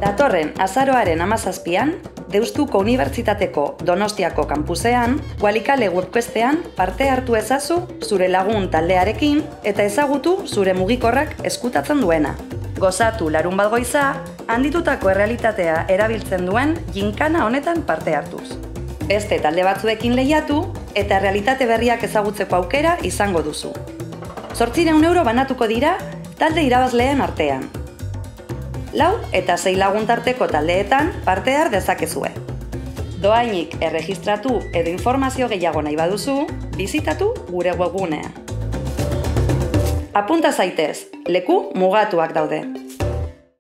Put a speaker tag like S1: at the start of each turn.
S1: Datorren azaroaren amazazpian, Deustuko Unibertsitateko Donostiako kampusean, Gualikale webquestean parte hartu ezazu zure lagun taldearekin eta ezagutu zure mugikorrak eskutatzen duena. Gozatu larun bat handitutako errealitatea erabiltzen duen jinkana honetan parte hartuz. Beste talde batzuekin lehiatu eta realitate berriak ezagutzeko aukera izango duzu. Zortzireun euro banatuko dira talde irabazleen artean. Lau eta sei laguntarteko taldeetan parte har dezakezue. Doainik erregistratu edo informazio gehiago nahi baduzu, bizitatu gure webgunea. Apunta zaitez, leku mugatuak daude.